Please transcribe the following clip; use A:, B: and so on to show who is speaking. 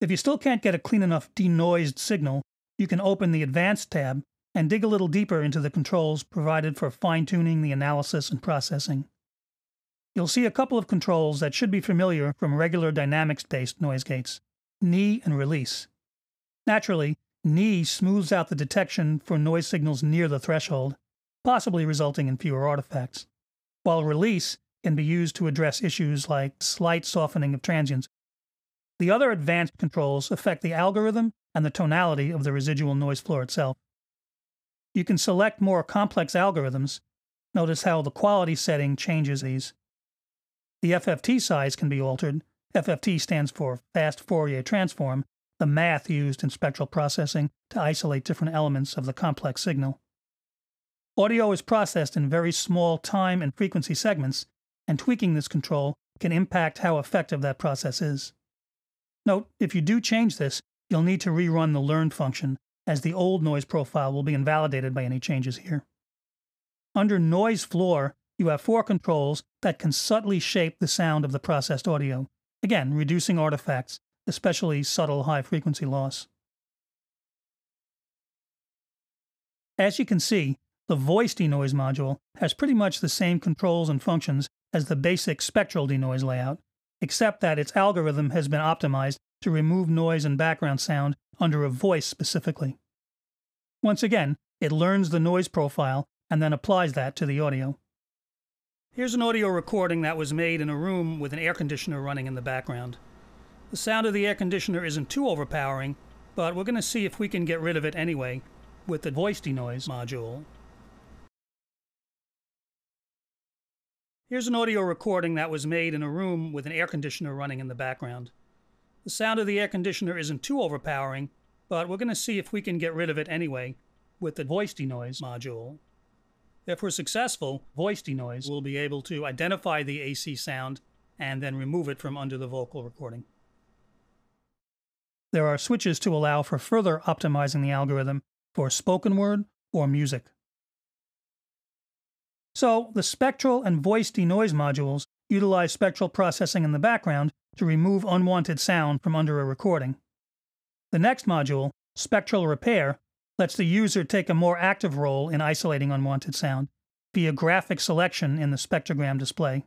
A: If you still can't get a clean enough denoised signal, you can open the Advanced tab and dig a little deeper into the controls provided for fine-tuning the analysis and processing. You'll see a couple of controls that should be familiar from regular dynamics-based noise gates, knee and release. Naturally, knee smooths out the detection for noise signals near the threshold, possibly resulting in fewer artifacts, while release can be used to address issues like slight softening of transients. The other advanced controls affect the algorithm and the tonality of the residual noise floor itself. You can select more complex algorithms. Notice how the quality setting changes these. The FFT size can be altered. FFT stands for Fast Fourier Transform, the math used in spectral processing to isolate different elements of the complex signal. Audio is processed in very small time and frequency segments, and tweaking this control can impact how effective that process is. Note, if you do change this, you'll need to rerun the learn function, as the old noise profile will be invalidated by any changes here. Under Noise Floor, you have four controls that can subtly shape the sound of the processed audio, again, reducing artifacts, especially subtle high frequency loss. As you can see, the voice denoise module has pretty much the same controls and functions as the basic spectral denoise layout, except that its algorithm has been optimized to remove noise and background sound under a voice specifically. Once again, it learns the noise profile and then applies that to the audio. Here's an audio recording that was made in a room with an air conditioner running in the background. The sound of the air conditioner isn't too overpowering, but we're going to see if we can get rid of it anyway with the voice denoise module. Here's an audio recording that was made in a room with an air conditioner running in the background. The sound of the air conditioner isn't too overpowering, but we're going to see if we can get rid of it anyway with the voice denoise module. If we're successful, voice denoise will be able to identify the AC sound and then remove it from under the vocal recording. There are switches to allow for further optimizing the algorithm for spoken word or music. So, the spectral and voice denoise modules utilize spectral processing in the background to remove unwanted sound from under a recording. The next module, Spectral Repair, lets the user take a more active role in isolating unwanted sound via graphic selection in the spectrogram display.